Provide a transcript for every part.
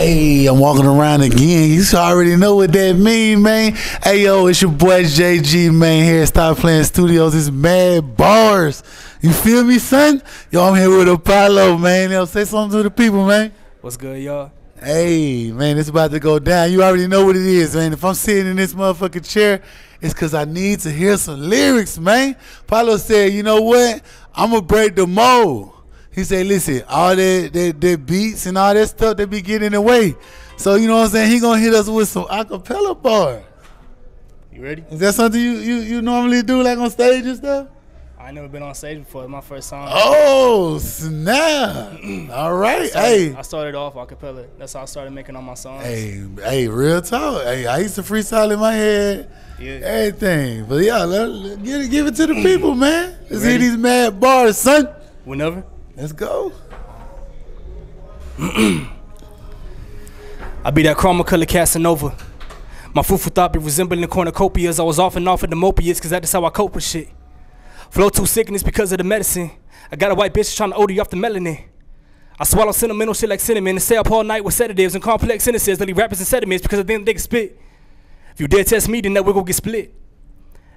Hey, I'm walking around again. You already know what that mean, man. Hey, yo, it's your boy JG, man. Here Stop Playing Studios. It's mad bars. You feel me, son? Yo, I'm here with Apollo, man. Yo, say something to the people, man. What's good, y'all? Hey, man, it's about to go down. You already know what it is, man. If I'm sitting in this motherfucking chair, it's because I need to hear some lyrics, man. Apollo said, you know what? I'm going to break the mold. He said, listen, all the, that, that beats and all that stuff, they be getting in the way. So, you know what I'm saying? He going to hit us with some acapella bar. You ready? Is that something you, you, you normally do, like on stage and stuff? I never been on stage before. It's my first song. Oh, snap. all right. I started, Hey. I started off acapella. That's how I started making all my songs. Hey, hey, real talk. Hey, I used to freestyle in my head, Yeah. everything. But yeah, let, let- give, it, give it to the people, man. Let's hear these mad bars, son. Whenever. Let's go. I be that chroma color Casanova. My fruitful thought be resembling the cornucopias. I was off and off at the mopiates, cause that's how I cope with shit. Flow too sickness because of the medicine. I got a white bitch trying to OD off the melanin. I swallow sentimental shit like cinnamon and stay up all night with sedatives and complex sentences that leave rappers and sediments because of them they can spit. If you dare test me, then that we gon' get split.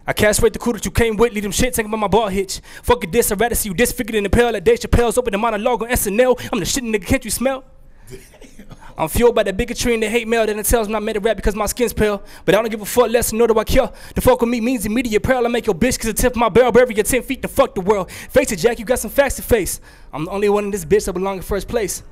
I castrate the crew that you came with, leave them shit taking by my ball hitch. Fuck a diss, I'd rather see you disfigured in the pale like Dave Chappelle's open the monologue on SNL. I'm the shit nigga, can't you smell? I'm fueled by the bigotry and the hate mail that it tells me I made a rap because my skin's pale. But I don't give a fuck less, nor do I care. The fuck with me means immediate peril. I make your bitch cause the tip of my barrel, but every 10 feet to fuck the world. Face it, Jack, you got some facts to face. I'm the only one in this bitch that belong in first place.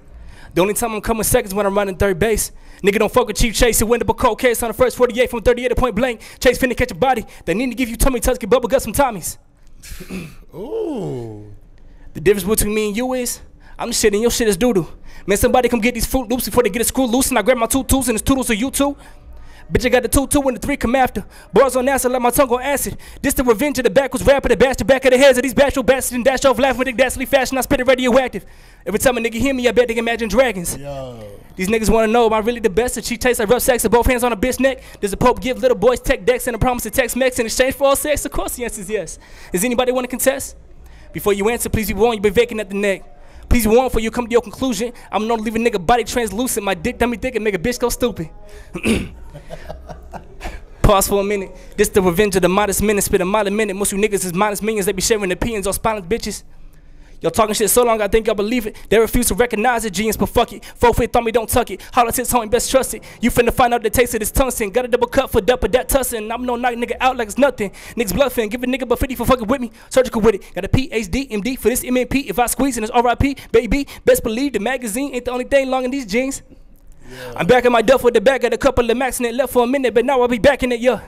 The only time I'm coming seconds when I'm running third base. Nigga don't fuck with Chief Chase who went up a cold case on the first 48 from 38 to point blank. Chase finna catch a body. They need to give you tummy tucks, get bubble guts from Tommies. Ooh. The difference between me and you is I'm shitting your shit is doodoo. Man, somebody come get these fruit loops before they get a screw loose and I grab my two tools and it's toodles of you two. Bitch, I got the two two and the three come after. Boys on acid like my tongue on acid. This the revenge of the backwards rapper the back of the heads of these bashful bastards and dash off laughing with the dastardly fashion. I spit it radioactive. Every time a nigga hear me, I bet they can imagine dragons. Yo. These niggas wanna know, am I really the best? That she tastes like rough sex with both hands on a bitch neck? Does the Pope give little boys tech decks and a promise to text Mex in exchange for all sex? Of course the answer is yes. Does anybody wanna contest? Before you answer, please be warned you be vacant at the neck. Please be for you come to your conclusion. I'm known to leave a nigga body translucent. My dick dummy dick and make a bitch go stupid. Pause for a minute. This the revenge of the modest minute. Spit a a minute. Most you niggas is modest minions. They be sharing opinions on spineless bitches. Y'all talking shit so long, I think y'all believe it. They refuse to recognize it, genius, but fuck it. Four feet thought me, don't tuck it. Holla tits, homie, best trust it. You finna find out the taste of this tungsten. Got a double cut for dup of that tussin. I'm no night nigga out like it's nothing. Niggas bluffing, give a nigga but 50 for fucking with me. Surgical with it. Got a PhD, MD for this MNP. If I squeeze and it's RIP, baby, best believe the magazine ain't the only thing long in these jeans. I'm back in my duff with the back at a couple of max and it left for a minute, but now I'll be back in it, yeah.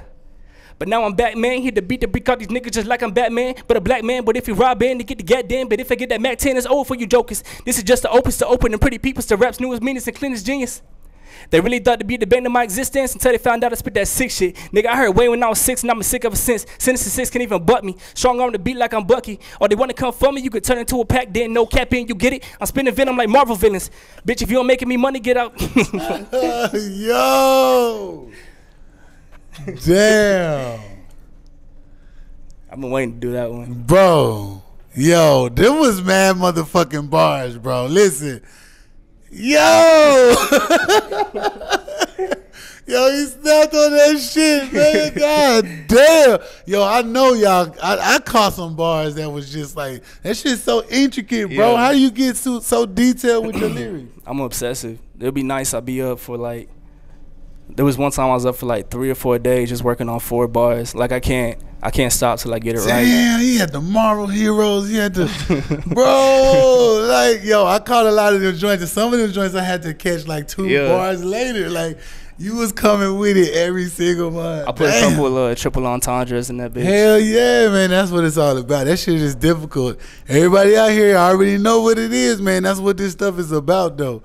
But now I'm Batman, here to beat the brick out these niggas just like I'm Batman. But a black man, but if you rob in to get the in, but if I get that Mac 10, it's over for you jokers. This is just the opus to open and pretty peoples to raps newest meanest and cleanest genius. They really thought to be the bane of my existence until they found out I spit that sick shit. Nigga, I heard way when I was six and I'm sick ever since. Sinister six can't even butt me. Strong arm to beat like I'm Bucky. Or they wanna come for me, you could turn into a pack, then no cap in, you get it? I'm spinning venom like Marvel villains. Bitch, if you don't making me money, get out. Yo. Damn. I've been waiting to do that one. Bro. Yo, them was mad motherfucking bars, bro. Listen. Yo. Yo, he snapped on that shit, man. God damn. Yo, I know y'all. I, I caught some bars that was just like that shit's so intricate, bro. Yeah. How you get so, so detailed with your lyrics? I'm obsessive. It'd be nice. I'd be up for like. There was one time I was up for like three or four days just working on four bars. Like I can't, I can't stop till I get it right. Damn, he had the Marvel heroes. He had the bro. Like yo, I caught a lot of them joints. And some of them joints I had to catch like two Yeah. bars later. Like you was coming with it every single month. I put Damn. a couple of uh, triple entendres in that bitch. Hell yeah, man. That's what it's all about. That shit is difficult. Everybody out here already know what it is, man. That's what this stuff is about, though.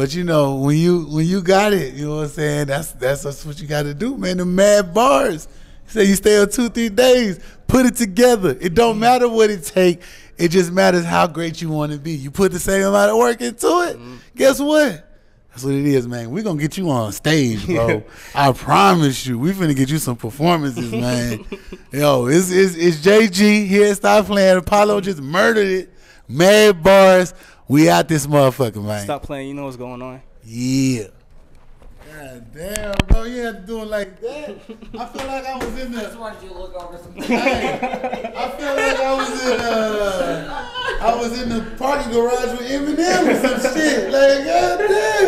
But you know, when you when you got it, you know what I'm saying. That's that's, that's what you got to do, man. The mad bars. Say you stay on two three days, put it together. It don't Mm-hmm. matter what it take. It just matters how great you want to be. You put the same amount of work into it. Mm-hmm. Guess what? That's what it is, man. We're gonna get you on stage, bro. I promise you. We finna get you some performances, man. Yo, it's, it's it's JG here. Stop playing. Apollo just murdered it. Mad bars. We out this motherfucker, man. Stop playing. You know what's going on. Yeah. God damn, bro, you had to do it like that. I feel like I was in I just wanted you to look over some. Hey, I feel like I was in uh, I was in the parking garage with Eminem or some shit. Like, god damn.